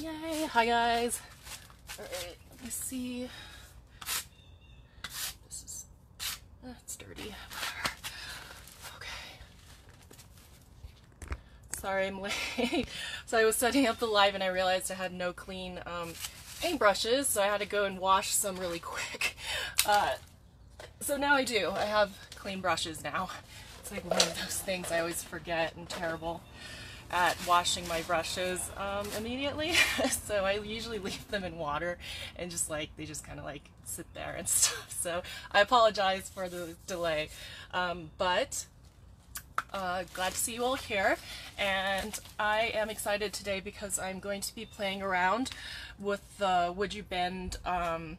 Yay! Hi guys. All right, let me see. This is that's dirty. Okay. Sorry, I'm late. so I was setting up the live and I realized I had no clean um, paintbrushes, so I had to go and wash some really quick. Uh, so now I do. I have clean brushes now. It's like one of those things I always forget and terrible at washing my brushes um, immediately. so I usually leave them in water and just like, they just kind of like sit there and stuff. So I apologize for the delay. Um, but uh, glad to see you all here and I am excited today because I'm going to be playing around with the Woodubend um,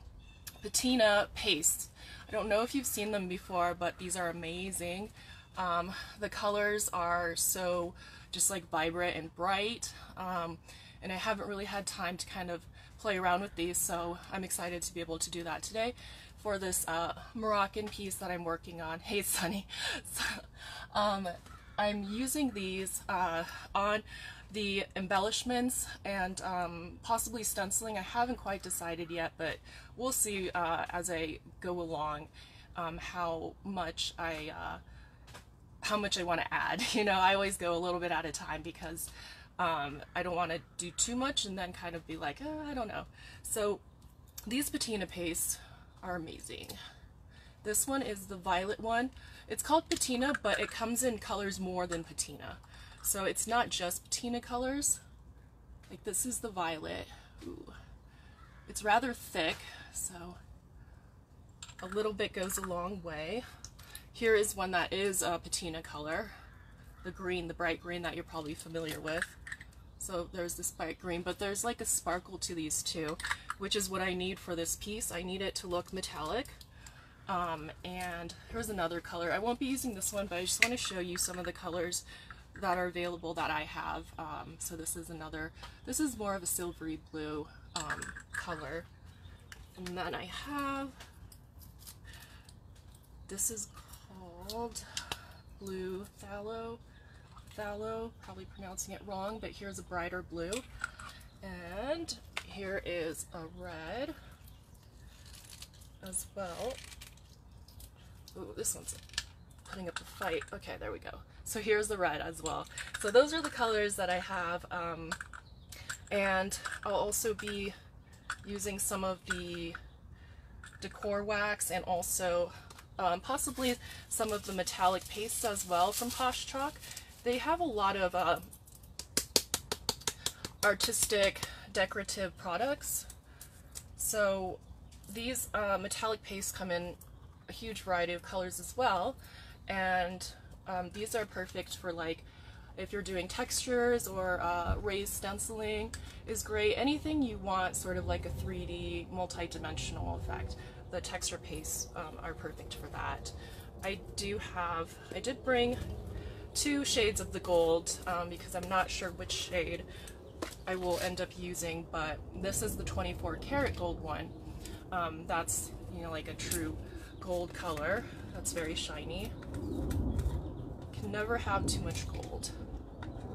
patina paste. I don't know if you've seen them before but these are amazing. Um, the colors are so just like vibrant and bright um, and I haven't really had time to kind of play around with these so I'm excited to be able to do that today for this uh, Moroccan piece that I'm working on. Hey Sunny! So, um, I'm using these uh, on the embellishments and um, possibly stenciling. I haven't quite decided yet, but we'll see uh, as I go along um, how much I uh, how much I want to add. You know, I always go a little bit at a time because um, I don't want to do too much and then kind of be like, oh, I don't know. So these patina pastes are amazing. This one is the violet one. It's called patina, but it comes in colors more than patina. So it's not just patina colors. Like this is the violet. Ooh. It's rather thick, so a little bit goes a long way. Here is one that is a patina color, the green, the bright green that you're probably familiar with. So there's this bright green, but there's like a sparkle to these two, which is what I need for this piece. I need it to look metallic. Um, and here's another color. I won't be using this one, but I just want to show you some of the colors that are available that I have. Um, so this is another, this is more of a silvery blue um, color. And then I have, this is called blue phthalo. Phthalo, probably pronouncing it wrong, but here's a brighter blue. And here is a red as well. Ooh, this one's putting up a fight. Okay, there we go. So here's the red as well. So those are the colors that I have. Um, and I'll also be using some of the decor wax and also um, possibly some of the metallic pastes as well from Posh Chalk. They have a lot of uh, artistic decorative products. So these uh, metallic pastes come in a huge variety of colors as well. And um, these are perfect for like if you're doing textures or uh, raised stenciling is great. Anything you want sort of like a 3D multi-dimensional effect the texture pastes um, are perfect for that. I do have, I did bring two shades of the gold um, because I'm not sure which shade I will end up using, but this is the 24 karat gold one. Um, that's, you know, like a true gold color. That's very shiny. Can never have too much gold.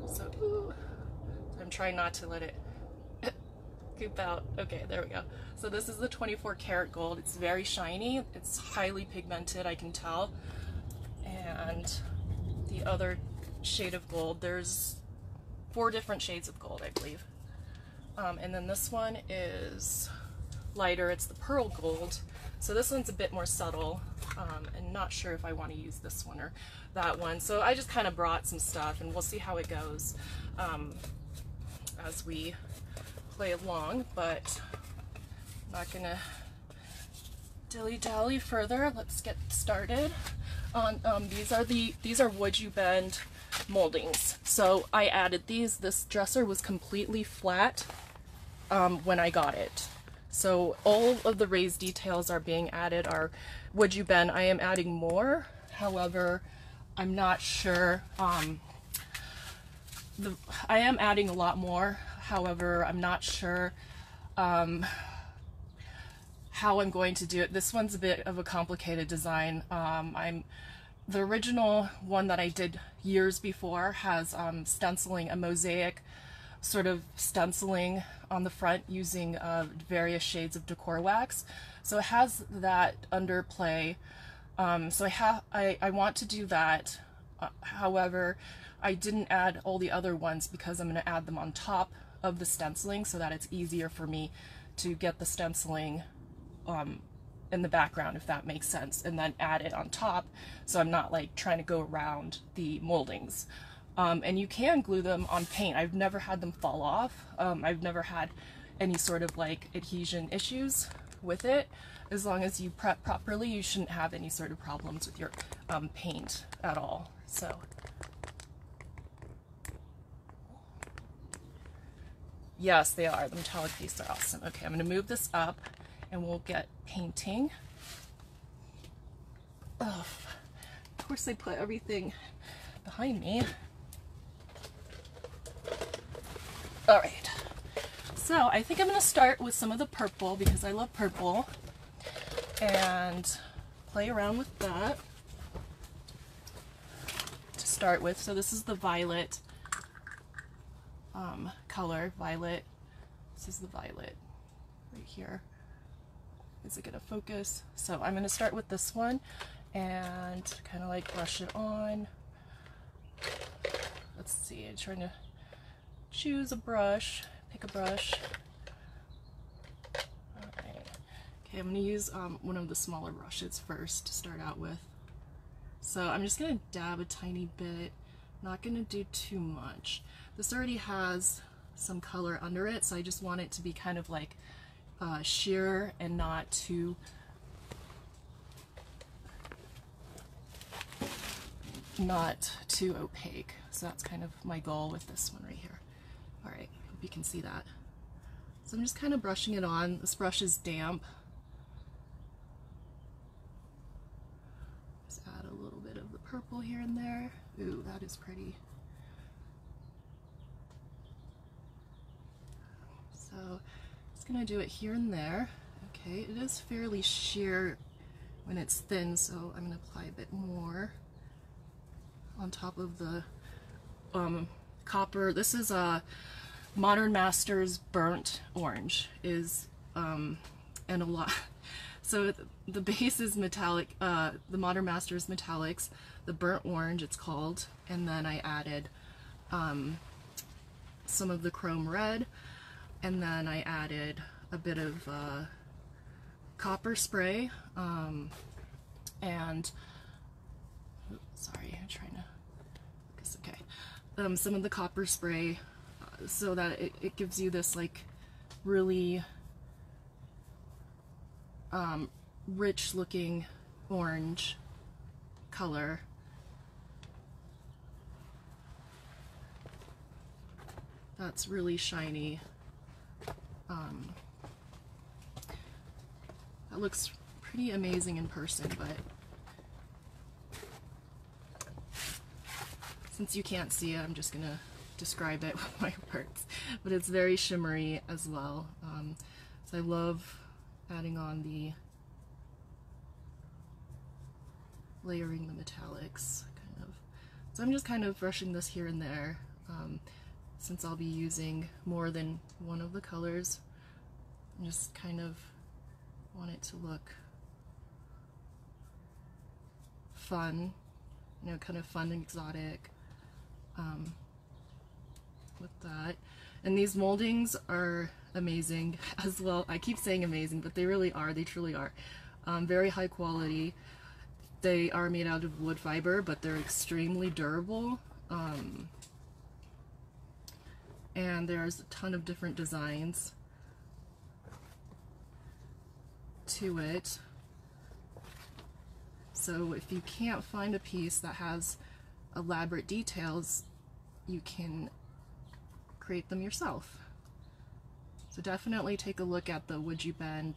So, ooh, I'm trying not to let it goop out. Okay, there we go. So this is the 24 karat gold. It's very shiny. It's highly pigmented, I can tell. And the other shade of gold, there's four different shades of gold, I believe. Um, and then this one is lighter. It's the pearl gold. So this one's a bit more subtle um, and not sure if I want to use this one or that one. So I just kind of brought some stuff and we'll see how it goes um, as we play along, but I'm not gonna dilly-dally further. Let's get started. On um, these are the these are Woodubend moldings. So I added these. This dresser was completely flat um, when I got it. So all of the raised details are being added are Woodubend. I am adding more. However, I'm not sure. Um, the, I am adding a lot more. However, I'm not sure um, how I'm going to do it. This one's a bit of a complicated design. Um, I'm the original one that I did years before has um, stenciling a mosaic sort of stenciling on the front using uh, various shades of decor wax. So it has that underplay. Um, so I have I, I want to do that. Uh, however, I didn't add all the other ones because I'm going to add them on top of the stenciling so that it's easier for me to get the stenciling um, in the background if that makes sense and then add it on top so I'm not like trying to go around the moldings. Um, and you can glue them on paint. I've never had them fall off. Um, I've never had any sort of like adhesion issues with it. As long as you prep properly, you shouldn't have any sort of problems with your um, paint at all. So. Yes, they are. The metallic pieces are awesome. Okay, I'm going to move this up and we'll get painting. Of course I put everything behind me. All right, so I think I'm gonna start with some of the purple because I love purple and play around with that to start with. So this is the violet um, color, violet. This is the violet right here. Is it gonna focus? So I'm gonna start with this one and kind of like brush it on. Let's see, I'm trying to choose a brush, pick a brush. Okay, I'm to use um, one of the smaller brushes first to start out with. So I'm just to dab a tiny bit, not to do too much. This already has some color under it, so I just want it to be kind of like uh, sheer and not too not too opaque. So that's kind of my goal with this one right here. All right, hope you can see that. So I'm just kind of brushing it on. This brush is damp. Just add a little bit of the purple here and there. Ooh, that is pretty. So just gonna do it here and there. Okay, it is fairly sheer when it's thin, so I'm gonna apply a bit more on top of the um, copper. This is a Modern Masters burnt orange is um, and a lot. So the base is metallic. Uh, the Modern Masters metallics. The burnt orange it's called, and then I added um, some of the chrome red, and then I added a bit of uh, copper spray um, and sorry I'm trying to focus okay. Um, some of the copper spray uh, so that it, it gives you this like really um, rich looking orange color. That's really shiny um, that looks pretty amazing in person but Since you can't see it, I'm just going to describe it with my words. But it's very shimmery as well. Um, so I love adding on the layering the metallics kind of. So I'm just kind of brushing this here and there um, since I'll be using more than one of the colors. I just kind of want it to look fun, you know, kind of fun and exotic um, with that. And these moldings are amazing as well. I keep saying amazing, but they really are. They truly are. Um, very high quality. They are made out of wood fiber, but they're extremely durable. Um, and there's a ton of different designs to it. So if you can't find a piece that has elaborate details, you can create them yourself. So definitely take a look at the Woodubend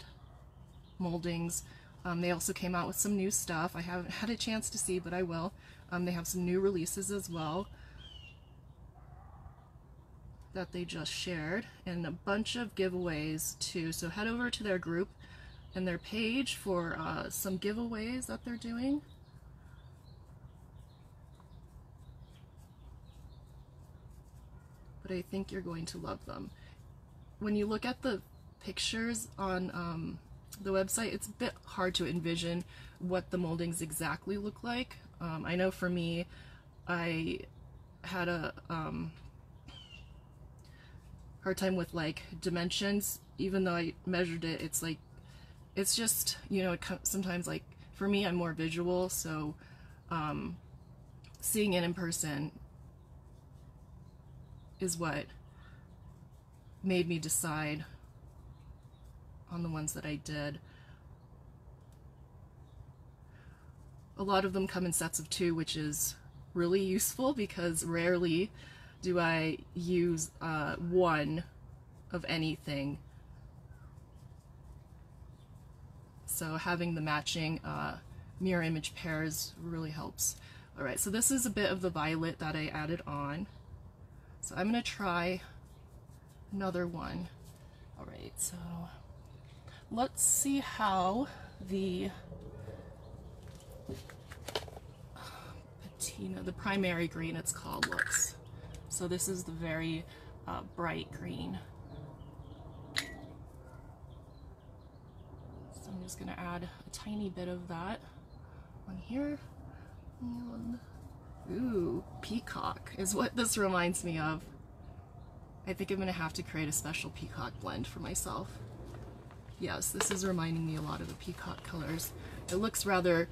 moldings. Um, they also came out with some new stuff. I haven't had a chance to see, but I will. Um, they have some new releases as well that they just shared and a bunch of giveaways too. So head over to their group and their page for uh, some giveaways that they're doing. but I think you're going to love them. When you look at the pictures on um, the website, it's a bit hard to envision what the moldings exactly look like. Um, I know for me, I had a um, hard time with like dimensions. Even though I measured it, it's like, it's just, you know, sometimes like, for me, I'm more visual, so um, seeing it in person is what made me decide on the ones that I did. A lot of them come in sets of two, which is really useful because rarely do I use uh, one of anything. So having the matching uh, mirror image pairs really helps. Alright, so this is a bit of the violet that I added on. So I'm going to try another one. Alright, so let's see how the patina, the primary green it's called, looks. So this is the very uh, bright green. So I'm just to add a tiny bit of that on here. And, ooh, peacock is what this reminds me of. I think I'm to have to create a special peacock blend for myself. Yes, this is reminding me a lot of the peacock colors. It looks rather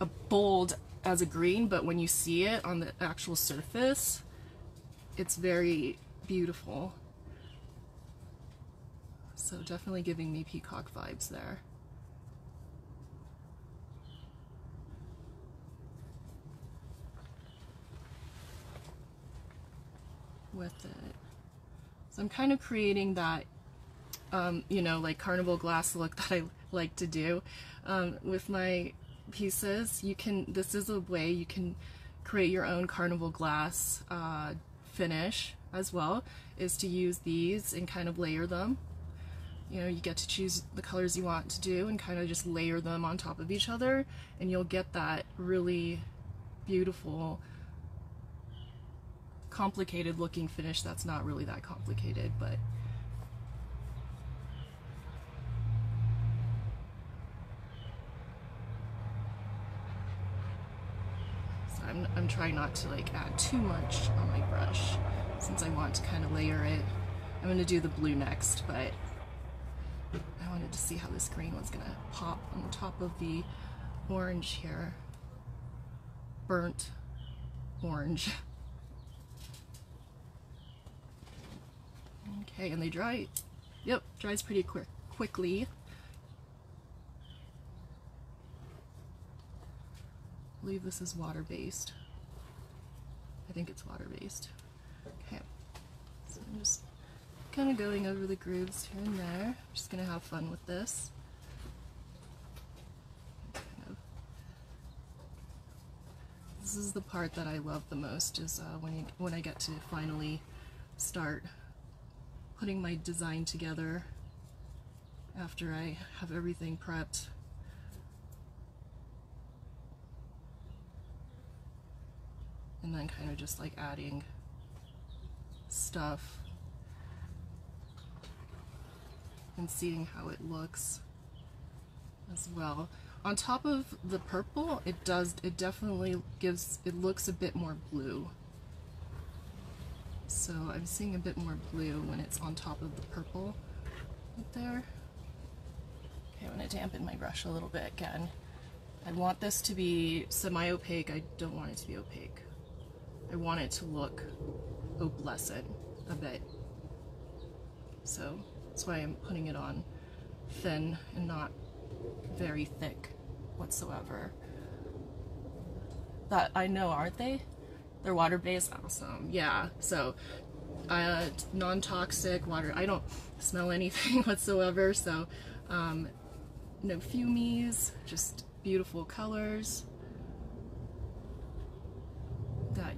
a bold as a green, but when you see it on the actual surface, it's very beautiful. So definitely giving me peacock vibes there. with it. So I'm kind of creating that, um, you know, like carnival glass look that I like to do um, with my pieces. You can, this is a way you can create your own carnival glass uh, finish as well, is to use these and kind of layer them. You know, you get to choose the colors you want to do and kind of just layer them on top of each other and you'll get that really beautiful complicated looking finish that's not really that complicated, but I'm trying not to like add too much on my brush since I want to kind of layer it. I'm going to do the blue next, but I wanted to see how this green was going to pop on the top of the orange here. Burnt orange. Okay, and they dry, yep, dries pretty quick, quickly. I believe this is water-based. I think it's water-based. Okay, so I'm just kind of going over the grooves here and there. I'm just going to have fun with this. This is the part that I love the most, is uh, when, you, when I get to finally start putting my design together after I have everything prepped. And then kind of just like adding stuff and seeing how it looks as well. On top of the purple, it does, it definitely gives, it looks a bit more blue. So I'm seeing a bit more blue when it's on top of the purple right there. Okay, I'm to dampen my brush a little bit again. I want this to be semi-opaque. I don't want it to be opaque. I want it to look opalescent a bit. So that's why I'm putting it on thin and not very thick whatsoever. That I know, aren't they? They're water-based, awesome. Yeah, so uh, non-toxic water. I don't smell anything whatsoever, so um, no fumies, just beautiful colors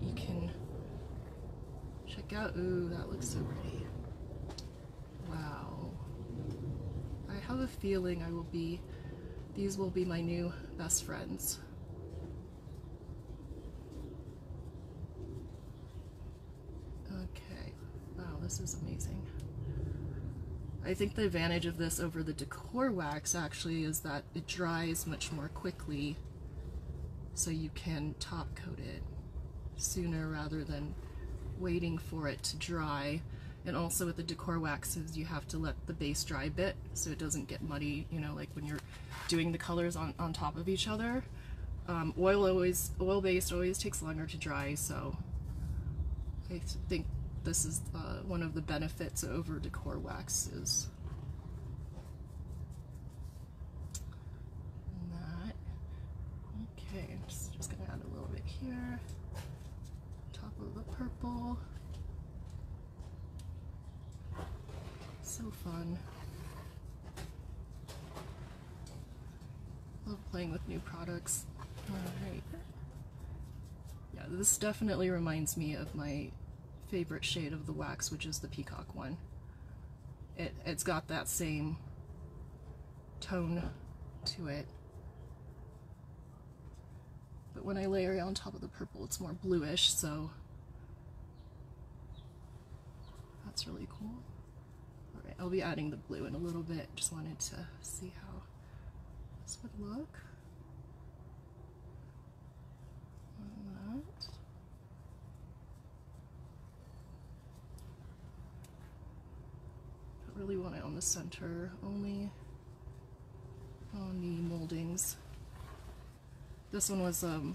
you can check out. Ooh, that looks so pretty. Wow. I have a feeling I will be, these will be my new best friends. Okay, wow, this is amazing. I think the advantage of this over the decor wax actually is that it dries much more quickly so you can top coat it sooner rather than waiting for it to dry. And also with the decor waxes, you have to let the base dry a bit so it doesn't get muddy, you know, like when you're doing the colors on, on top of each other. Um, oil always, oil based always takes longer to dry, so I think this is uh, one of the benefits over decor waxes. And that. Okay, I'm just, just gonna add a little bit here. Top of the purple. So fun. Love products. Alright. Yeah, this definitely reminds me of my favorite shade of the wax, which is the peacock one. It, it's got that same tone to it. But when I layer it on top of the purple, it's more bluish, so that's really cool. Alright, I'll be adding the blue in a little bit. Just wanted to see how this would look. On that. Don't really want it on the center, only on the moldings. This one was um,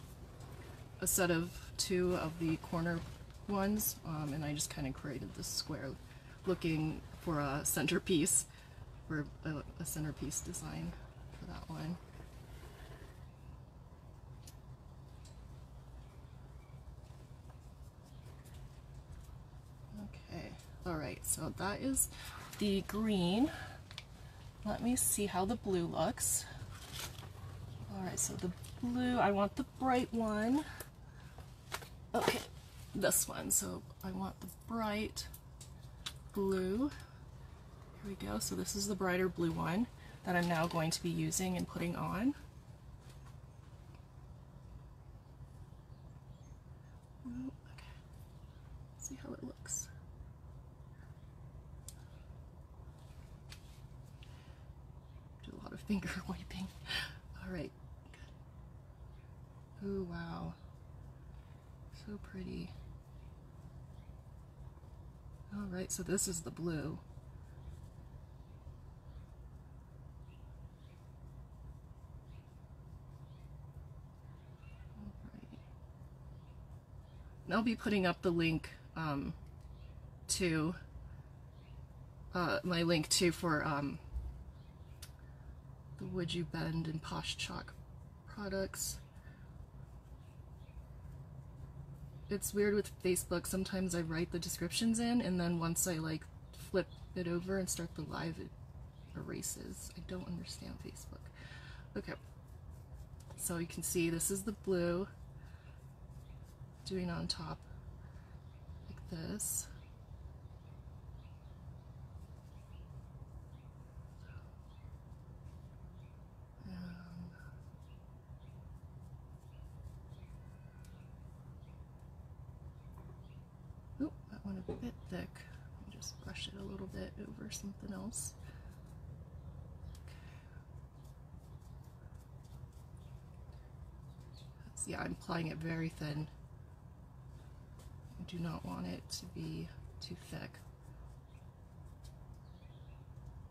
a set of two of the corner ones, um, and I just kind of created this square looking for a centerpiece, for a, a centerpiece design for that one. Okay, all right, so that is the green. Let me see how the blue looks. All right, so the blue, I want the bright one. Okay, this one. So I want the bright blue. Here we go. So this is the brighter blue one that I'm now going to be using and putting on. See how it looks. Do a lot of finger wiping. All right. Oh wow. So pretty. Alright, so this is the blue. I'll be putting up the link um, to uh, my link to for um, Woodubend and Posh Chalk products. it's weird with Facebook. Sometimes I write the descriptions in, and then once I like flip it over and start the live, it erases. I don't understand Facebook. Okay, so you can see this is the blue doing on top like this. Oop, that one bit thick. Just brush it a little bit over something else. Okay. Yeah, I'm applying it very thin. I do not want it to be too thick.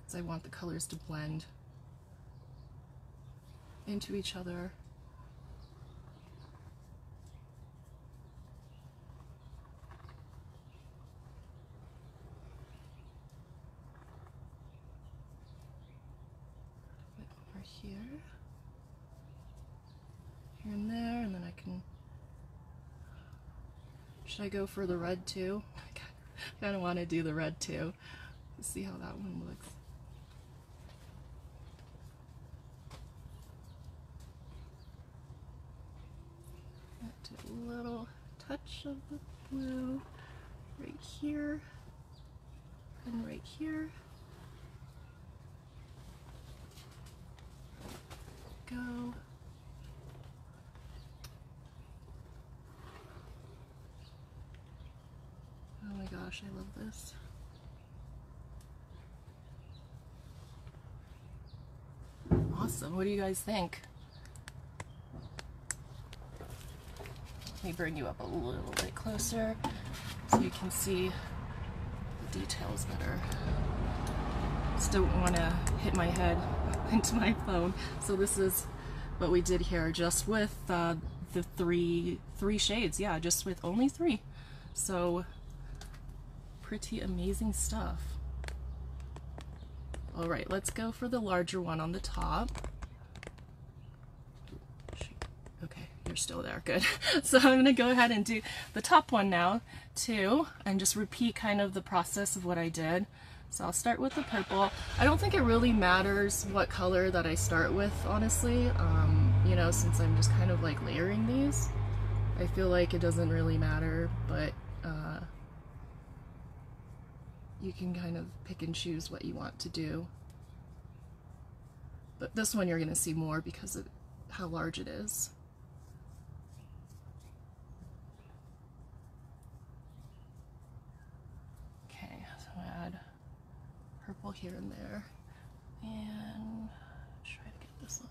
Because I want the colors to blend into each other. over here, here and there, and then I can. Should I go for the red too? I kind of want to do the red too. Let's see how that one looks. A little touch of the blue right here and right here. gosh, I love this. Awesome. What do you guys think? Let me bring you up a little bit closer so you can see the details better. Just don't want to hit my head into my phone. So this is what we did here just with uh, the three three shades. Yeah, just with only three. So pretty amazing stuff. All right, let's go for the larger one on the top. Okay, you're still there, good. So I'm gonna go ahead and do the top one now too, and just repeat kind of the process of what I did. So I'll start with the purple. I don't think it really matters what color that I start with, honestly, um, you know, since I'm just kind of like layering these. I feel like it doesn't really matter, but uh, you can kind of pick and choose what you want to do. But this one you're going to see more because of how large it is. Okay, so I add purple here and there. And try to get this one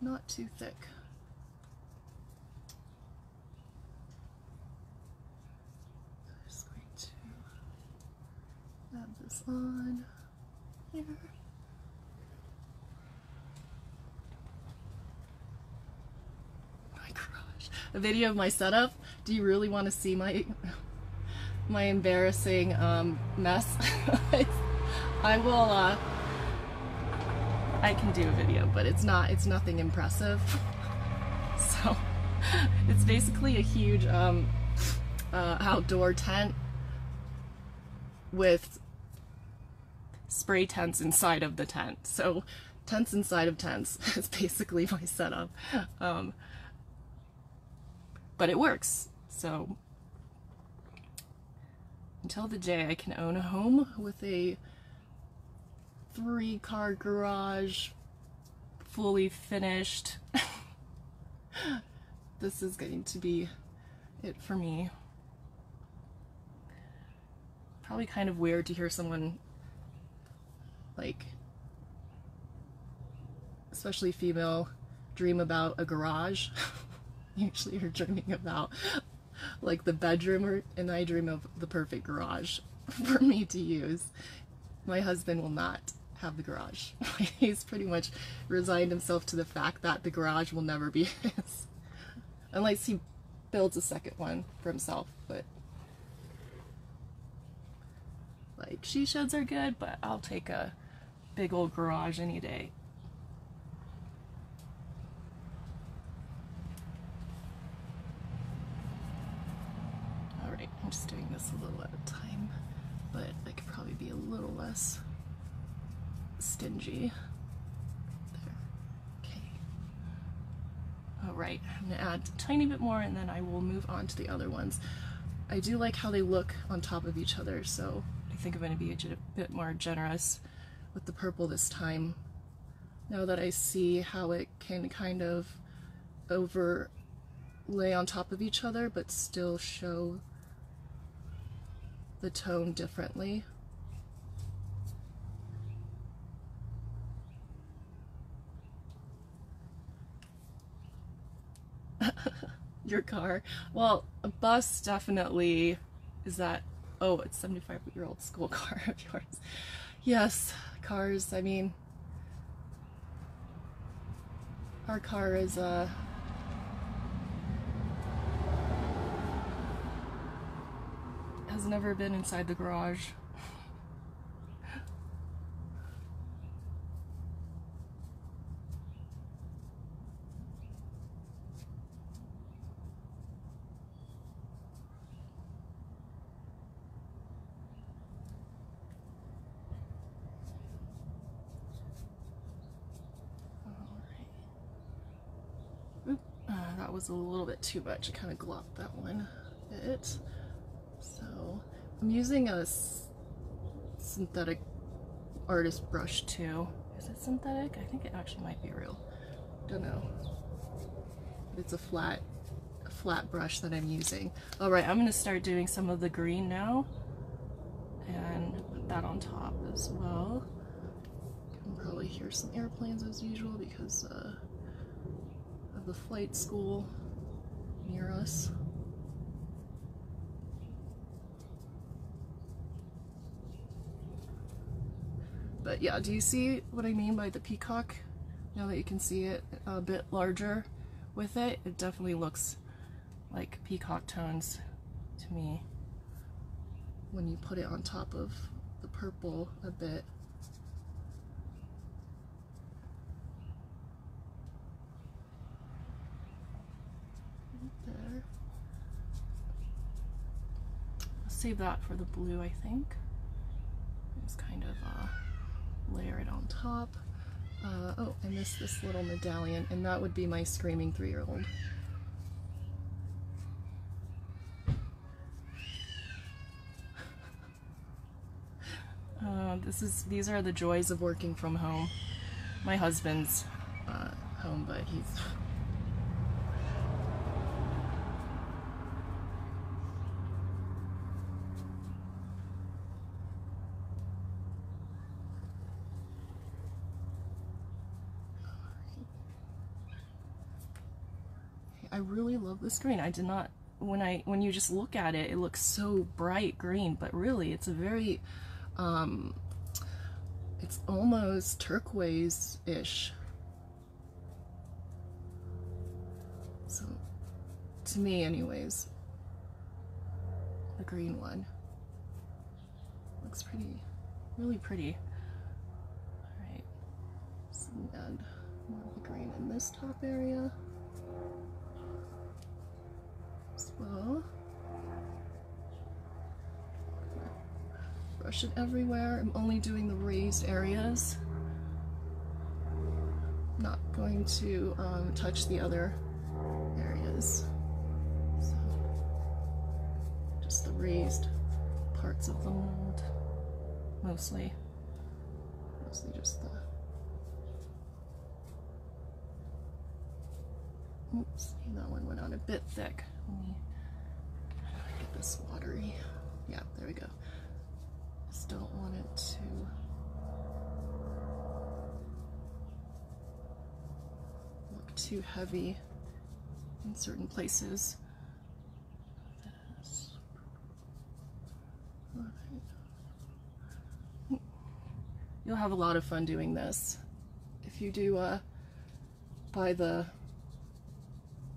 not too thick. Add this on here. My. A video of my setup? Do you really want to see my my embarrassing um, mess? I will uh, I can do a video, but it's not it's nothing impressive. So it's basically a huge um, uh, outdoor tent with spray tents inside of the tent. So tents inside of tents is basically my setup. Um, but it works. So until the day I can own a home with a three car garage fully finished. this is going to be it for me probably kind of weird to hear someone like especially female dream about a garage. Usually you're dreaming about like the bedroom or, and I dream of the perfect garage for me to use. My husband will not have the garage. He's pretty much resigned himself to the fact that the garage will never be his. Unless he builds a second one for himself but like, she sheds are good, but I'll take a big old garage any day. Alright, I'm just doing this a little at a time, but I could probably be a little less stingy. Alright, I'm to add a tiny bit more and then I will move on to the other ones. I do like how they look on top of each other, so I think I'm going to be a bit more generous with the purple this time. Now that I see how it can kind of overlay on top of each other but still show the tone differently. Your car. Well, a bus definitely is that oh, it's 75 year old school car of yours. Yes, cars, I mean, our car is, uh, has never been inside the garage. Was a little bit too much. I kind of glopped that one a bit. So I'm using a synthetic artist brush too. Is it synthetic? I think it actually might be real. Don't know. It's a flat, a flat brush that I'm using. All right, I'm gonna start doing some of the green now and put that on top as well. You Can probably hear some airplanes as usual because uh, of the flight school near us. But yeah, do you see what I mean by the peacock? Now that you can see it a bit larger with it, it definitely looks like peacock tones to me when you put it on top of the purple a bit. There. I'll save that for the blue, I think. Just kind of uh, layer it on top. Uh, oh, I missed this little medallion, and that would be my screaming three-year-old. Uh, this is these are the joys of working from home. My husband's uh, home, but he's I really love this green. I did not when I when you just look at it, it looks so bright green, but really it's a very um it's almost turquoise-ish. So to me anyways, the green one looks pretty really pretty. Alright. So add more of the green in this top area well. Brush it everywhere. I'm only doing the raised areas. Not going to um, touch the other areas. So, just the raised parts of the mold, mostly. Mostly just the Oops, that one went on a bit thick. Me get this watery. Yeah, there we go. Just don't want it to look too heavy in certain places. You'll have a lot of fun doing this. If you do uh, buy the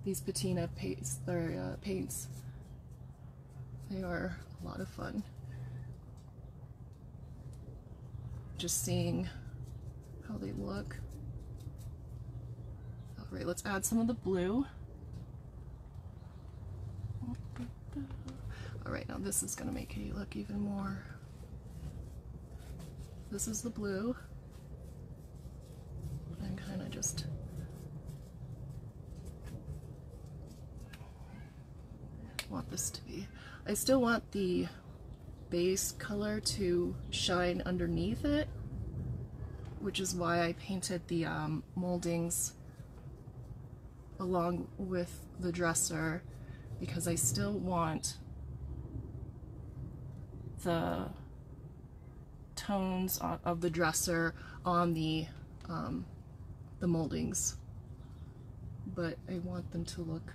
these patina paints, or, uh, paints. They are a lot of fun. Just seeing how they look. Alright, let's add some of the blue. Alright, now this is going to make it look even more. This is the blue. And kind of just want this to be. I still want the base color to shine underneath it, which is why I painted the um, moldings along with the dresser because I still want the tones of the dresser on the um, the moldings but I want them to look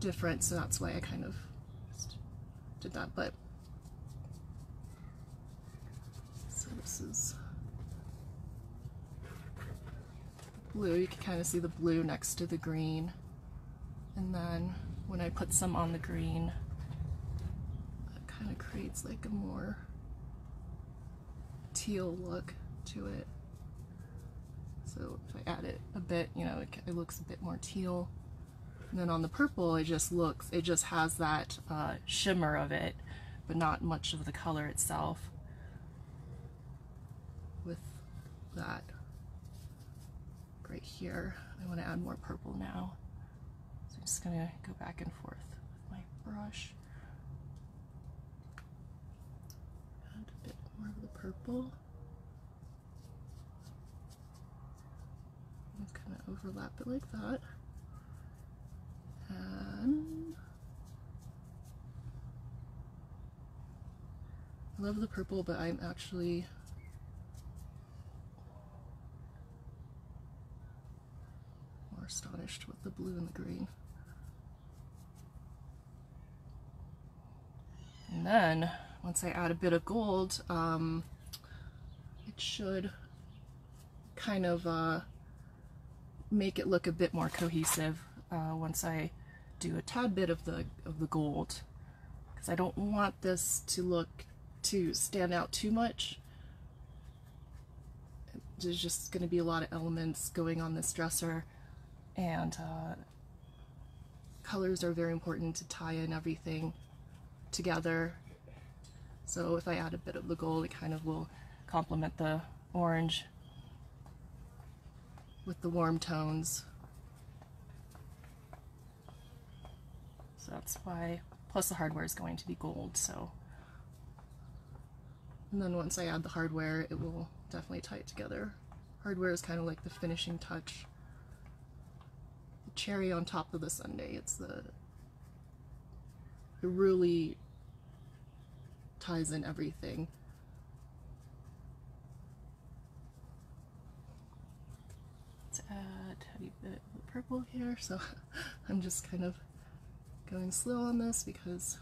different, so that's why I kind of did that. But so this is blue. You can kind of see the blue next to the green. And then when I put some on the green, it kind of creates like a more teal look to it. So if I add it a bit, you know, it, it looks a bit more teal. And then on the purple, it just looks, it just has that uh, shimmer of it, but not much of the color itself with that right here. I want to add more purple now. So I'm just going to go back and forth with my brush. Add a bit more of the purple. And kind of overlap it like that. I love the purple, but I'm actually more astonished with the blue and the green. And then once I add a bit of gold, um, it should kind of uh, make it look a bit more cohesive uh, once I do a tad bit of the of the gold because I don't want this to look to stand out too much. There's just going to be a lot of elements going on this dresser and uh, colors are very important to tie in everything together. So if I add a bit of the gold it kind of will complement the orange with the warm tones so that's why plus the hardware is going to be gold so and then once I add the hardware it will definitely tie it together. Hardware is kind of like the finishing touch. The cherry on top of the sundae. It's the it really ties in everything. Let's add a bit of purple here, so I'm just kind of going slow on this because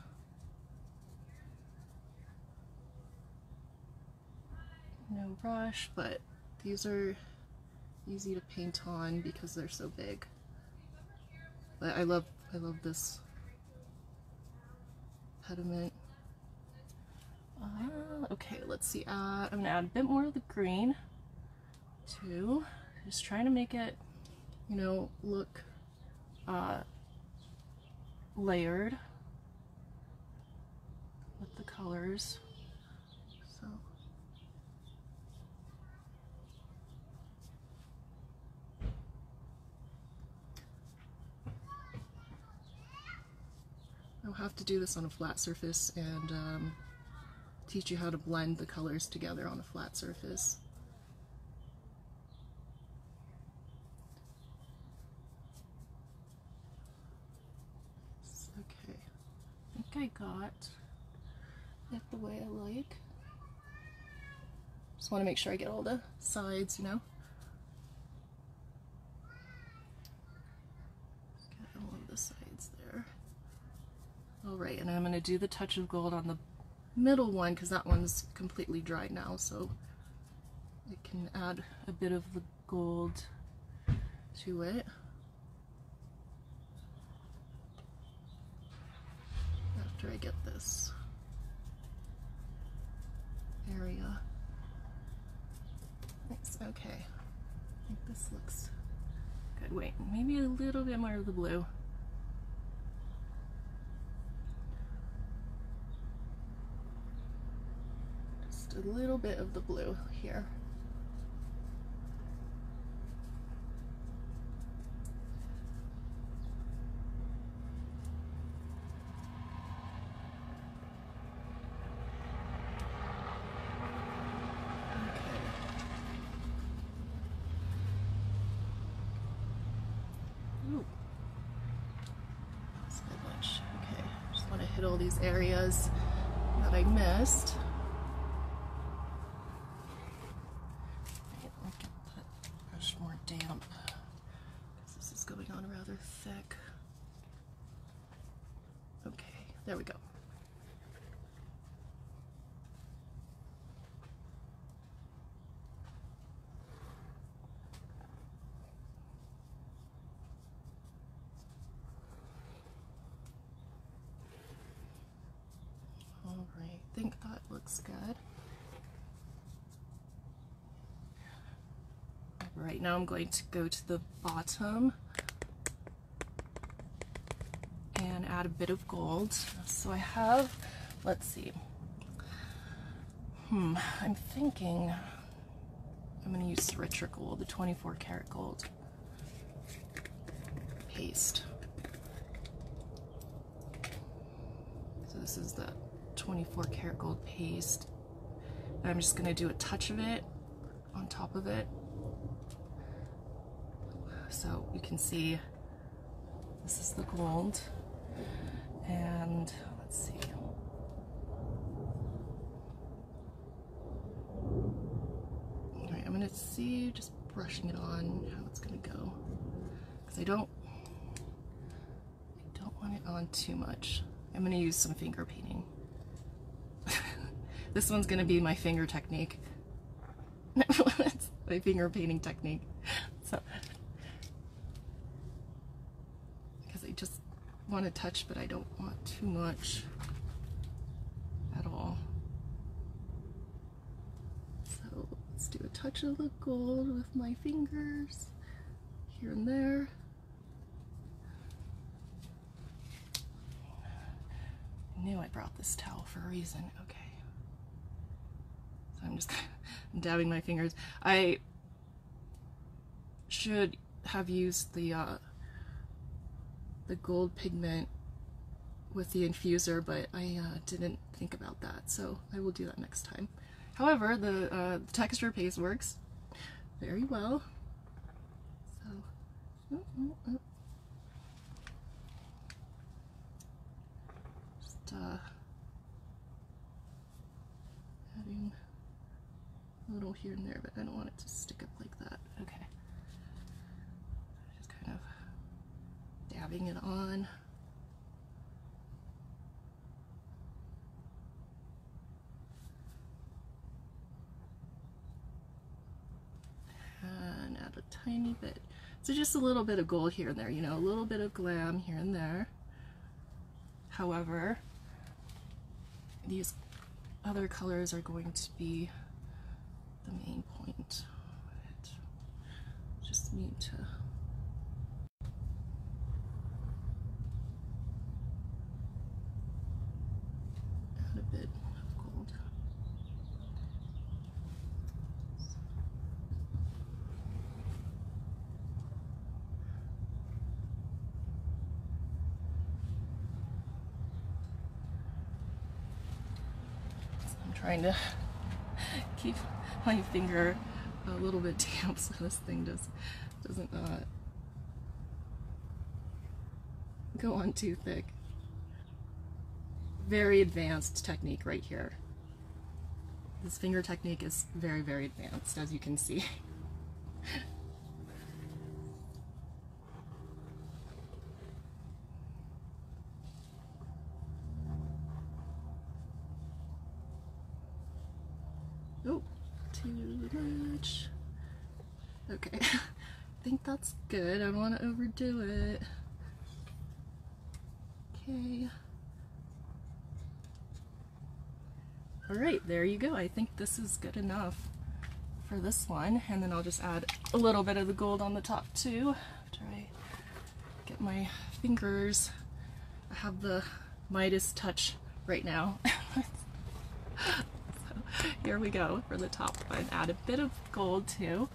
no brush, but these are easy to paint on because they're so big. But I love I love this pediment. Uh, okay, let's see. Uh, I'm gonna add a bit more of the green too. Just trying to make it, you know, look uh, layered with the colors. So I'll have to do this on a flat surface and um, teach you how to blend the colors together on a flat surface. Okay, I got it the way I like. Just want to make sure I get all the sides, you know. Got all of the sides there. All right, and I'm going to do the touch of gold on the middle one because that one's completely dry now, so I can add a bit of the gold to it. After I get this area. It's okay. I think this looks good. Wait, maybe a little bit more of the blue. Just a little bit of the blue here. hit all these areas that I missed. There we go. All right, I think that looks good. Right now I'm going to go to the bottom and add a bit of gold. So I have, let's see, hmm, I'm thinking I'm going to use richer gold, the 24 karat gold paste. So this is the 24 karat gold paste. And I'm just going to do a touch of it on top of it. You can see this is the gold. And let's see. All right, I'm gonna see, just brushing it on, how it's gonna go. because I don't I don't want it on too much. I'm to use some finger painting. this one's to be my finger technique. my finger painting technique. So because I just want to touch but I don't want too much at all. So let's do a touch of the gold with my fingers here and there. I knew I brought this towel for a reason. Okay. So I'm just dabbing my fingers. I should have used the uh, the gold pigment with the infuser, but I uh, didn't think about that, so I will do that next time. However, the, uh, the texture paste works very well. So, oh, oh, oh. just uh, adding a little here and there, but I don't want it to stick up like that. Okay. Just kind it on. And add a tiny bit. So just a little bit of gold here and there, you know, a little bit of glam here and there. However, these other colors are going to be the main point. Just need to add a bit of gold. I'm trying to keep my finger a little bit damp so this thing does, doesn't uh, go on too thick. Very advanced technique right here. This finger technique is very, very advanced, as you can see. Oh, too much. Okay, I think that's good. I don't want to overdo it. Okay. All right, there you go. I think this is good enough for this one. And then I'll just add a little bit of the gold on the top too after I get my fingers. I have the Midas touch right now. so here we go for the top one. Add a bit of gold too.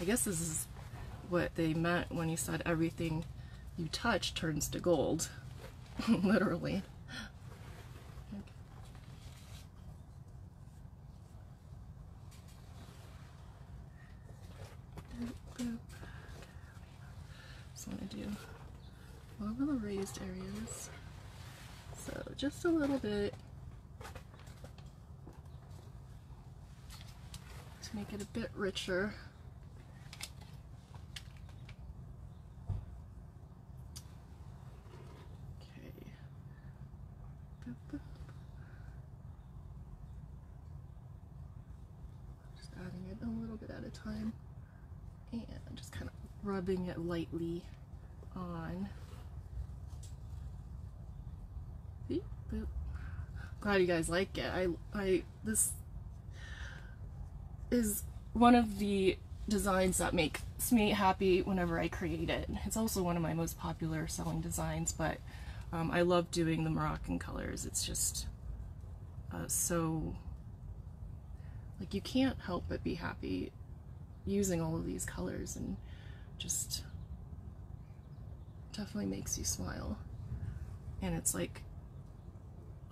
I guess this is what they meant when he said everything you touch turns to gold. Literally. Just want to do over the raised areas. So just a little bit to make it a bit richer. Okay. Boop, boop. Just adding it a little bit at a time and just kind of rubbing it lightly on. Beep, boop. Glad you guys like it. I, I, this is one of the designs that makes me happy whenever I create it. It's also one of my most popular selling designs, but um, I love doing the Moroccan colors. It's just uh, so, like you can't help but be happy using all of these colors and just definitely makes you smile. And it's like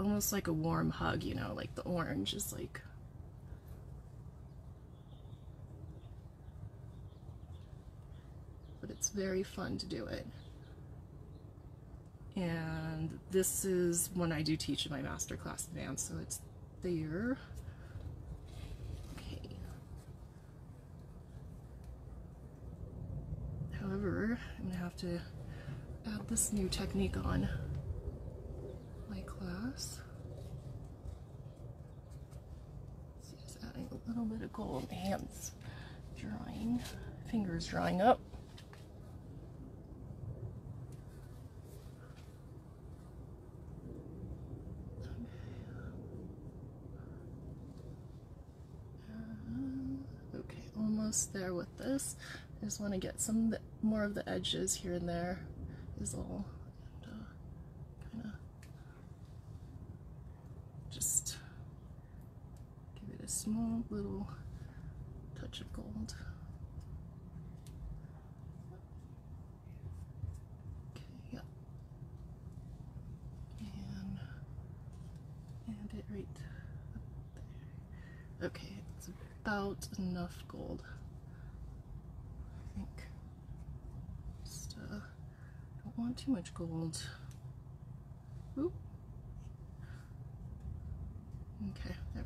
almost like a warm hug, you know, like the orange is like but it's very fun to do it. And this is when I do teach in my masterclass advance, so it's there. Okay. However, I'm gonna have to add this new technique on my class. Just adding a little bit of gold, hands drying, fingers drying up. Okay, almost there with this. I just want to get some the, more of the edges here and there is all. And, uh, kind of just give it a small little touch of gold. Okay, yeah. And, and it right up there. Okay, it's about enough gold. I think. Just uh, don't want too much gold. Oop. Okay, there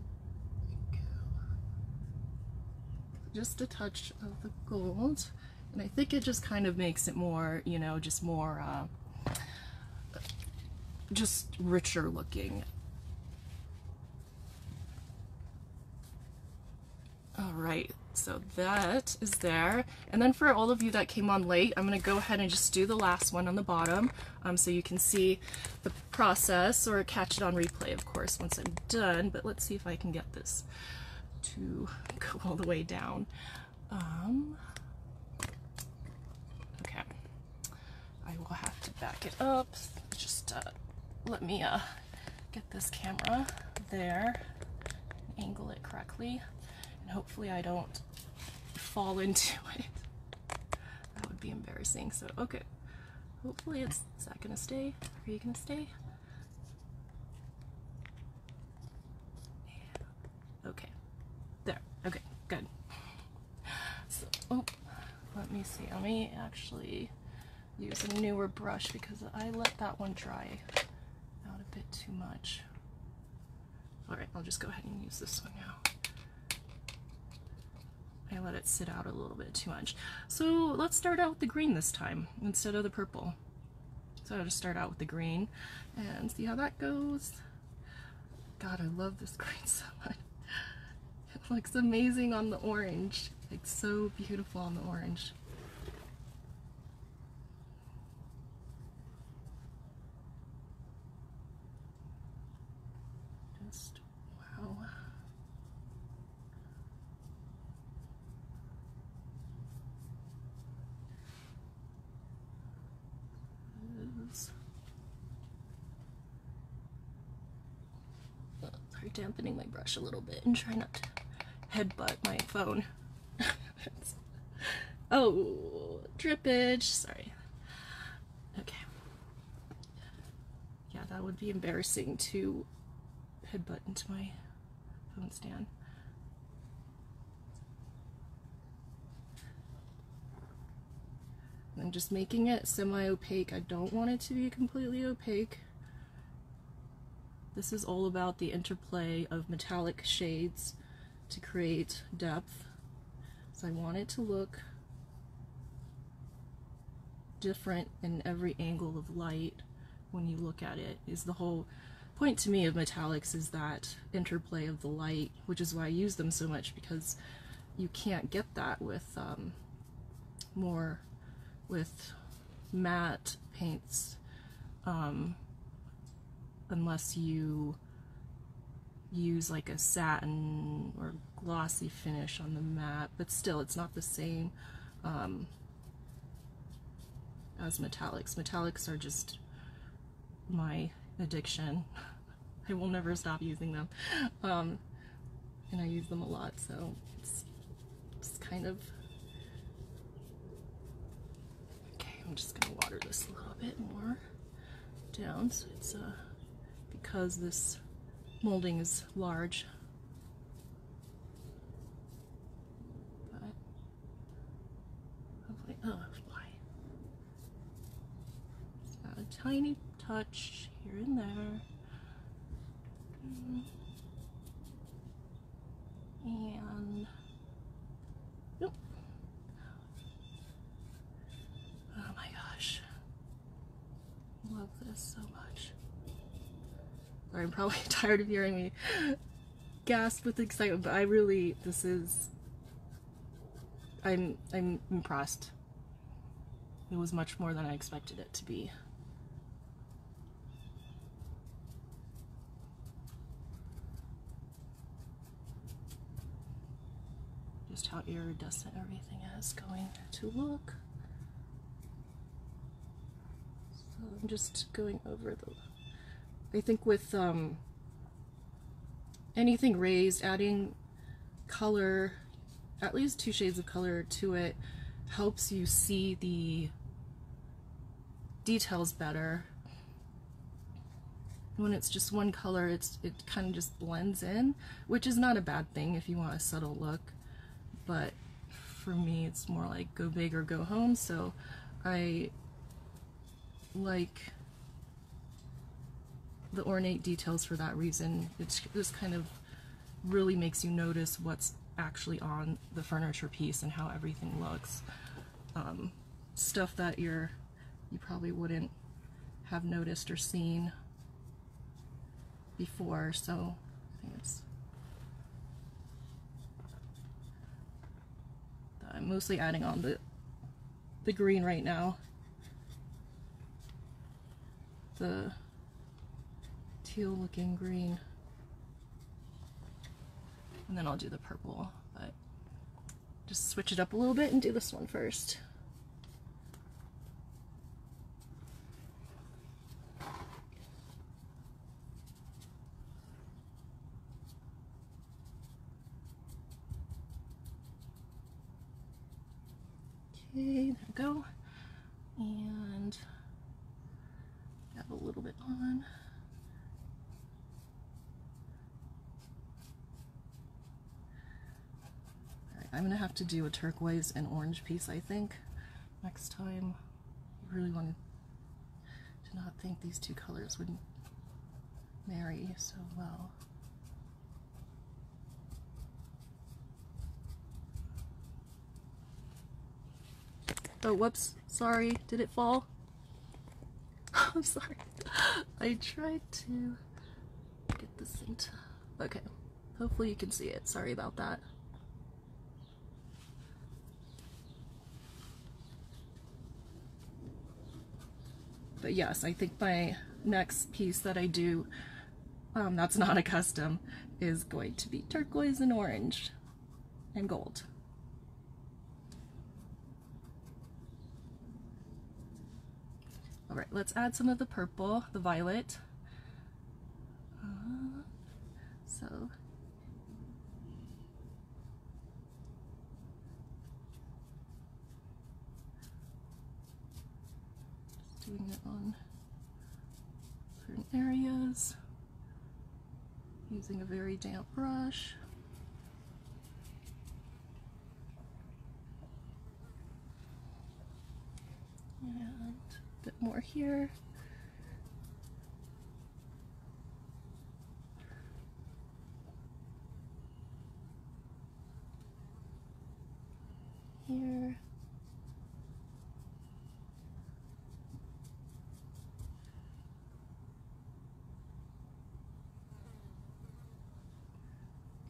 we go. Just a touch of the gold. And I think it just kind of makes it more, you know, just more, uh, just richer looking. All right, so that is there. And then for all of you that came on late, I'm gonna go ahead and just do the last one on the bottom um, so you can see the process or catch it on replay, of course, once I'm done. But let's see if I can get this to go all the way down. Um, okay, I will have to back it up. Just uh, let me uh, get this camera there, angle it correctly, hopefully I don't fall into it. That would be embarrassing. So, okay, hopefully it's, is that gonna stay? Are you gonna stay? Yeah. Okay, there, okay, good. So, oh, let me see, let me actually use a newer brush because I let that one dry out a bit too much. All right, I'll just go ahead and use this one now. I let it sit out a little bit too much. So let's start out with the green this time instead of the purple. So I'll just start out with the green and see how that goes. God, I love this green so much. It looks amazing on the orange. Like so beautiful on the orange. Just wow. Is- Uh, Sorry, dampening my brush a little bit and try not to headbutt my phone. oh, drippage. Sorry. Okay. Yeah, that would be embarrassing to headbutt into my phone stand. I'm just making it semi-opaque. I don't want it to be completely opaque. This is all about the interplay of metallic shades to create depth. So I want it to look different in every angle of light when you look at it is the whole point to me of metallics is that interplay of the light which is why I use them so much because you can't get that with um, more with matte paints um, unless you use like a satin or glossy finish on the matte but still it's not the same um, as metallics. Metallics are just my addiction. I will never stop using them. Um, and I use them a lot, so it's, it's kind of... Okay, I'm just gonna water this a little bit more down, so it's, uh, because this molding is large. Oh, a tiny touch here and there. And, nope. Oh my gosh. Love this so I'm probably tired of hearing me gasp with excitement, but I really, this is, I'm, I'm impressed. It was much more than I expected it to be. Just how iridescent everything is going to look. So I'm just going over the, I think with um, anything raised, adding color, at least two shades of color to it, helps you see the details better. When it's just one color, it's it kind of just blends in, which is not a bad thing if you want a subtle look. But for me, it's more like go big or go home. So I like the ornate details for that reason. It just kind of really makes you notice what's actually on the furniture piece and how everything looks. Um, stuff that you're you probably wouldn't have noticed or seen before, so I think it's I'm mostly adding on the the green right now. The teal looking green. And then I'll do the purple, but just switch it up a little bit and do this one first. Okay, there we go. And have a little bit on. I'm gonna have to do a turquoise and orange piece, I think, next time. I really wanted to not think these two colors would marry so well. Oh, whoops. Sorry. Did it fall? I'm sorry. I tried to get this into... Okay. Hopefully you can see it. Sorry about that. But yes, I think my next piece that I do, um, that's not a custom, is going to be turquoise and orange and gold. All right, let's add some of the purple, the violet. Uh, so doing it on certain areas, using a very damp brush. And a bit more here. Here.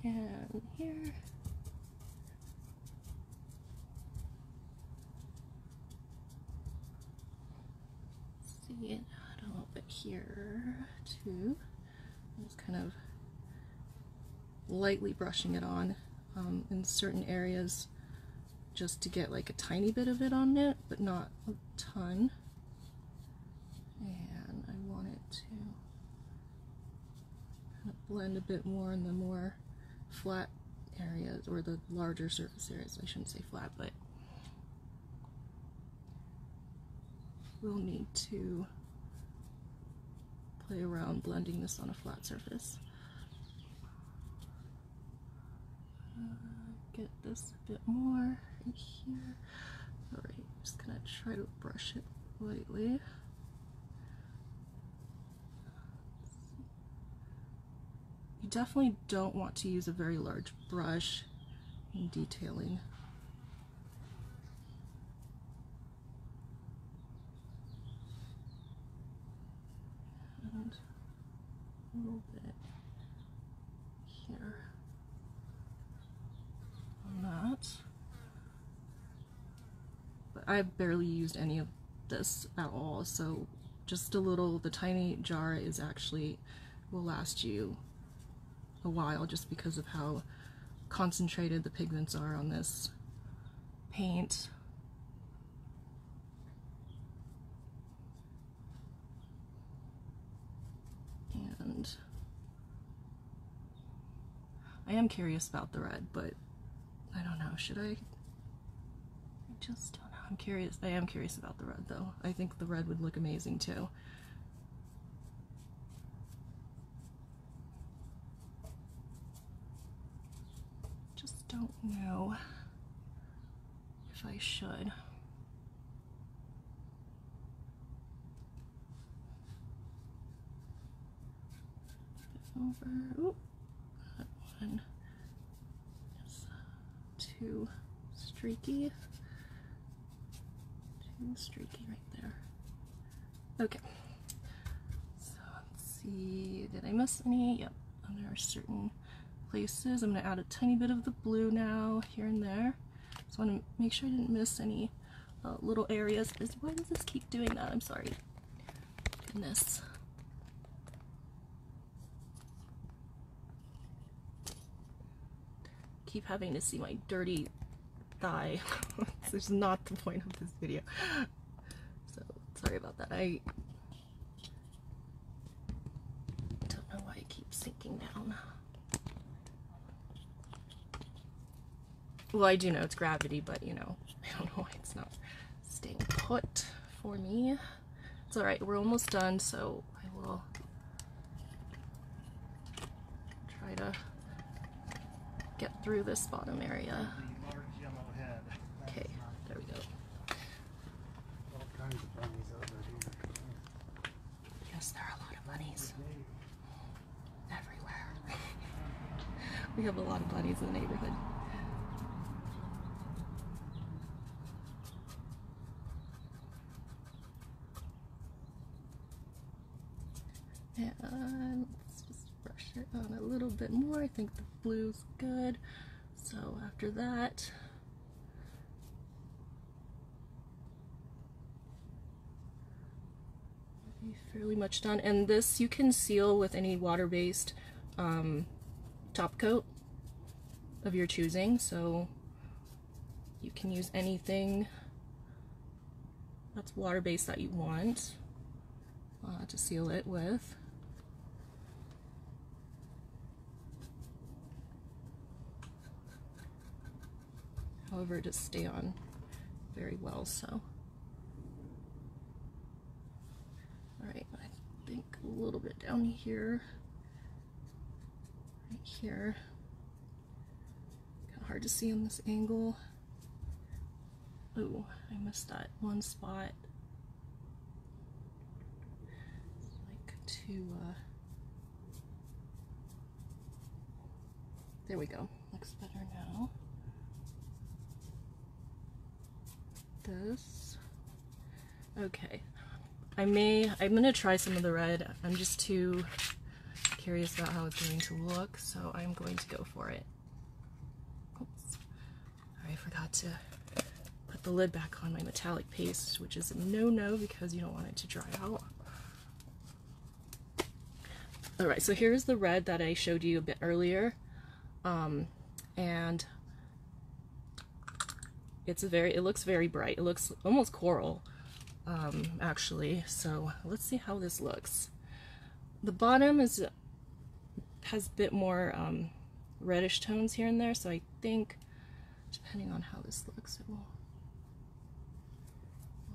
And here. See, add a little bit here too. Just kind of lightly brushing it on um, in certain areas just to get like a tiny bit of it on it, but not a ton. And I want it to kind of blend a bit more in the more flat areas or the larger surface areas. I shouldn't say flat, but we'll need to play around blending this on a flat surface. Uh, get this a bit more right here. Alright, just gonna try to brush it lightly. Definitely don't want to use a very large brush in detailing. And a little bit here on that. But I've barely used any of this at all, so just a little, the tiny jar is actually, will last you a while just because of how concentrated the pigments are on this paint. And I am curious about the red, but I don't know, should I? I just don't know. I'm curious. I am curious about the red though. I think the red would look amazing too. Just don't know if I should. Over. Oop, that one is uh, too streaky. Too streaky right there. Okay. So let's see. Did I miss any? Yep. There are certain places. I'm going to add a tiny bit of the blue now here and there. So I want to make sure I didn't miss any uh, little areas. Why does this keep doing that? I'm sorry. Goodness. Keep having to see my dirty thigh. this is not the point of this video. So sorry about that. I don't know why it keeps sinking down. Well, I do know it's gravity, but you know, I don't know why it's not staying put for me. It's alright, we're almost done, so I will try to get through this bottom area. Okay, there we go. Yes, there are a lot of bunnies everywhere. we have a lot of bunnies in the neighborhood. And let's just brush it on a little bit more. I think the blue's good. So after that, fairly much done. And this you can seal with any water-based um, top coat of your choosing. So you can use anything that's water-based that you want uh, to seal it with. However, it does stay on very well, so. Alright, I think a little bit down here, right here. Kind of hard to see on this angle. Oh, I missed that one spot. like to, uh, there we go. Looks better now. This. Okay. I may, I'm going to try some of the red. I'm just too curious about how it's going to look, so I'm going to go for it. Oops. I forgot to put the lid back on my metallic paste, which is a no-no because you don't want it to dry out. Alright, so here's the red that I showed you a bit earlier. Um, and it's very, it looks very bright. It looks almost coral, um, actually. So let's see how this looks. The bottom is has a bit more um, reddish tones here and there, so I think, depending on how this looks, it will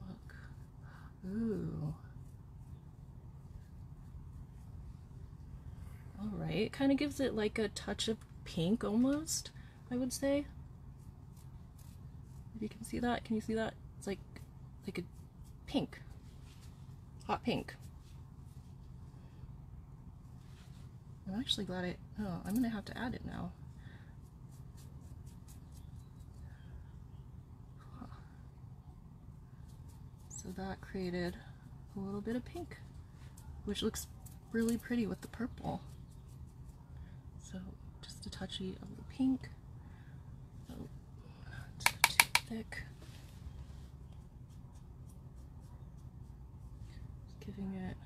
look. Ooh. Alright, it kind of gives it like a touch of pink almost, I would say. If you can see that, can you see that? It's like like a pink, hot pink. I'm actually glad I, oh, I'm gonna have to add it now. So that created a little bit of pink, which looks really pretty with the purple. So just a touchy of the pink. Thick. Just giving it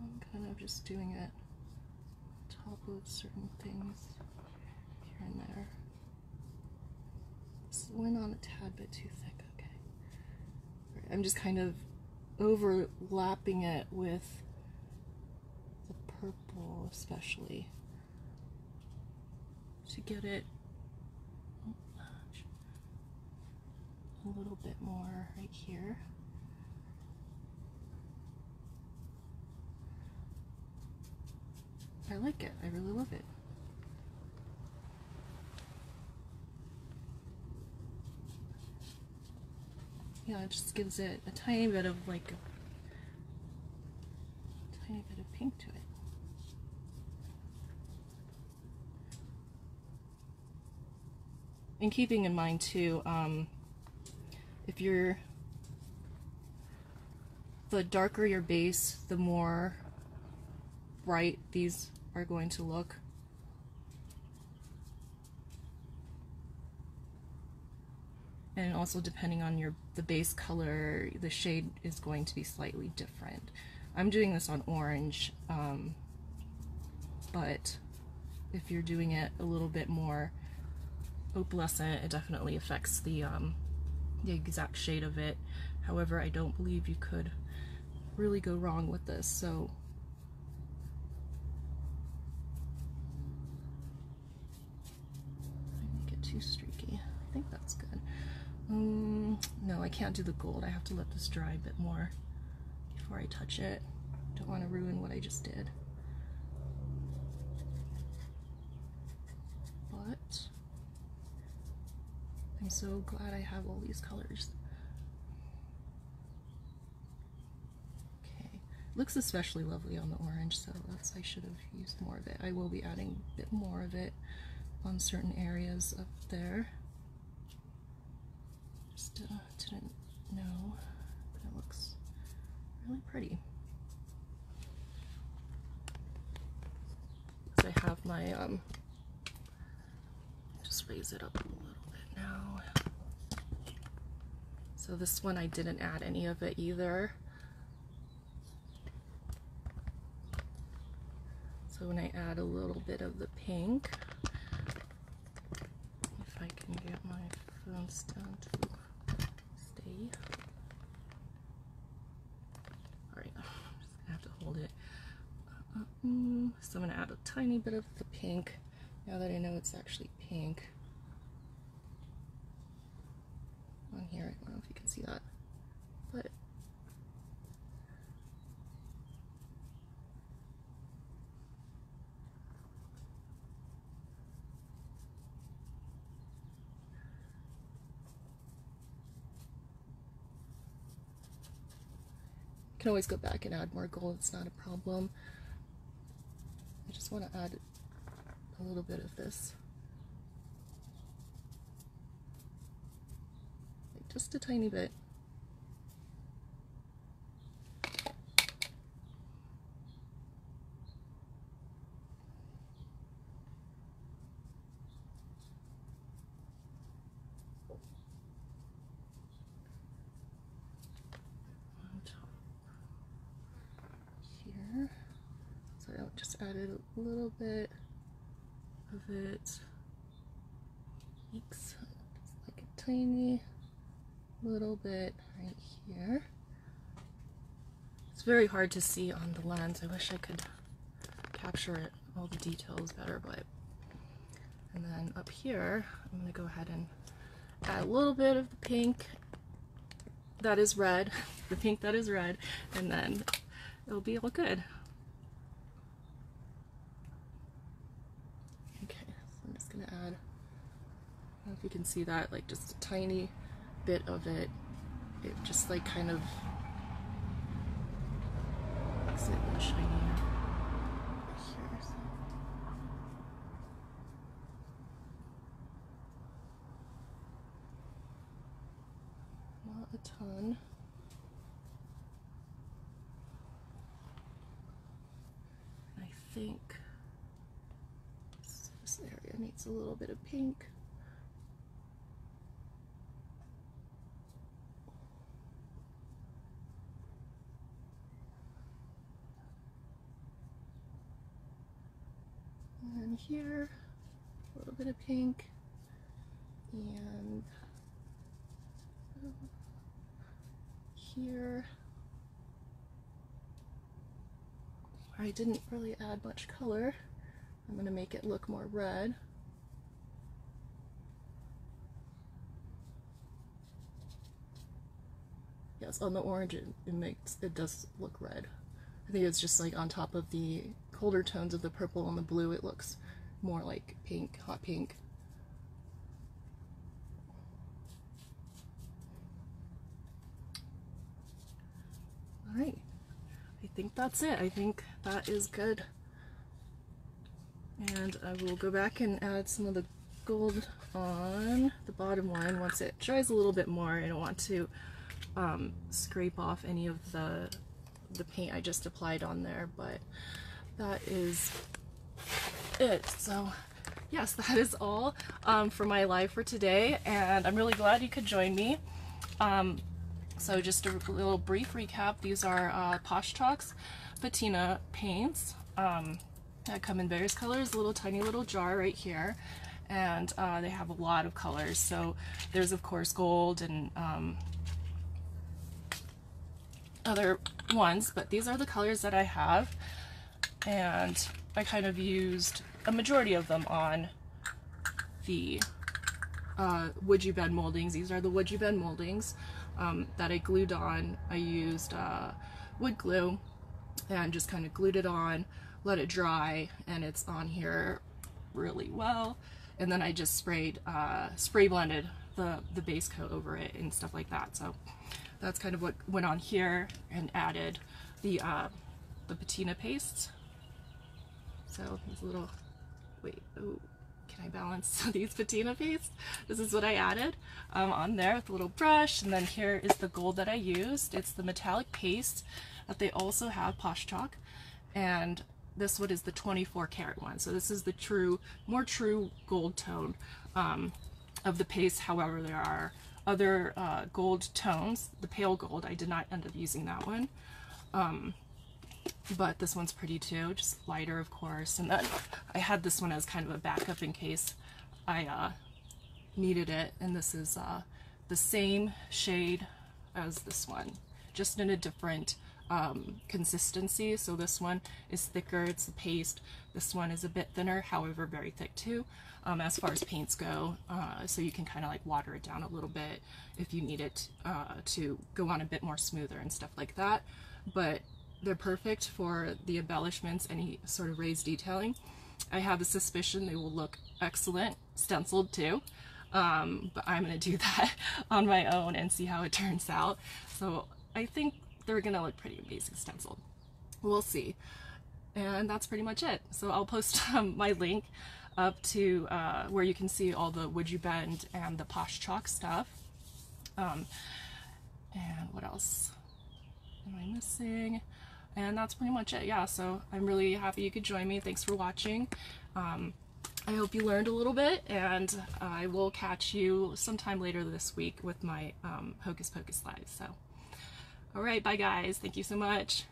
I'm kind of just doing it on top of certain things here and there. This went on a tad bit too thick, okay. I'm just kind of overlapping it with purple especially to get it oh, a little bit more right here. I like it. I really love it. Yeah, it just gives it a tiny bit of like a tiny bit of pink to it. And keeping in mind too, um, if you're the darker your base, the more bright these are going to look. And also depending on your the base color, the shade is going to be slightly different. I'm doing this on orange, um, but if you're doing it a little bit more opalescent, it definitely affects the, um, the exact shade of it. However, I don't believe you could really go wrong with this, so too streaky. I think that's good. Um, no, I can't do the gold. I have to let this dry a bit more before I touch it. Don't want to ruin what I just did. But I'm so glad I have all these colors. Okay, looks especially lovely on the orange, so that's I should have used more of it. I will be adding a bit more of it on certain areas up there. Just uh, didn't know, but it looks really pretty. So I have my, um, just raise it up a little now. So this one I didn't add any of it either. So when I add a little bit of the pink, if I can get my phone stand to stay. Alright, gonna have to hold it. Uh, uh, so I'm gonna add a tiny bit of the pink now that I know it's actually pink. Here, I don't know if you can see that, but can always go back and add more gold, it's not a problem. I just want to add a little bit of this. Like just a tiny bit. Here. So I just added a little bit of it. Just like a tiny little bit right here. It's very hard to see on the lens. I wish I could capture it, all the details better, but and then up here, I'm gonna go ahead and add a little bit of the pink that is red, the pink that is red, and then it'll be all good. Okay, so I'm just gonna add, if you can see that, like just a tiny bit of it. It just like kind of makes it shinier. not a ton. I think this area needs a little bit of pink. And here, a little bit of pink. And here, I didn't really add much color. I'm going to make it look more red. Yes, on the orange it, it makes it does look red. I think it's just like on top of the colder tones of the purple and the blue it looks more like pink, hot pink. Alright, I think that's it. I think that is good. And I will go back and add some of the gold on the bottom one once it dries a little bit more. I don't want to um, scrape off any of the, the paint I just applied on there, but that is it. So yes, that is all um, for my live for today, and I'm really glad you could join me. Um, so just a little brief recap. These are uh, Posh Chalk patina paints um, that come in various colors, a little tiny little jar right here. And uh, they have a lot of colors. So there's of course gold and um, other ones, but these are the colors that I have. And I kind of used a majority of them on the uh, Woodubend moldings. These are the Woodubend moldings um, that I glued on. I used uh, wood glue and just kind of glued it on, let it dry, and it's on here really well. And then I just sprayed, uh, spray blended the, the base coat over it and stuff like that. So that's kind of what went on here and added the, uh, the patina paste. So these little, wait, oh, can I balance these patina paste? This is what I added um, on there with a little brush. And then here is the gold that I used. It's the metallic paste that they also have Posh Chalk. And this one is the 24 karat one. So this is the true, more true gold tone um, of the paste. However, there are other uh, gold tones, the pale gold. I did not end up using that one. Um, but this one's pretty too, just lighter of course. And then I had this one as kind of a backup in case I uh, needed it. And this is uh, the same shade as this one, just in a different um, consistency. So this one is thicker, it's a paste. This one is a bit thinner, however very thick too, um, as far as paints go. Uh, so you can kind of like water it down a little bit if you need it uh, to go on a bit more smoother and stuff like that. But they're perfect for the embellishments, any sort of raised detailing. I have a suspicion they will look excellent stenciled too, um, but I'm going to do that on my own and see how it turns out. So I think they're going to look pretty amazing stenciled. We'll see. And that's pretty much it. So I'll post um, my link up to uh, where you can see all the Woodubend and the Posh Chalk stuff. Um, and what else am I missing? And that's pretty much it. Yeah, so I'm really happy you could join me. Thanks for watching. Um, I hope you learned a little bit, and I will catch you sometime later this week with my um, Hocus Pocus Live. So, all right, bye guys. Thank you so much.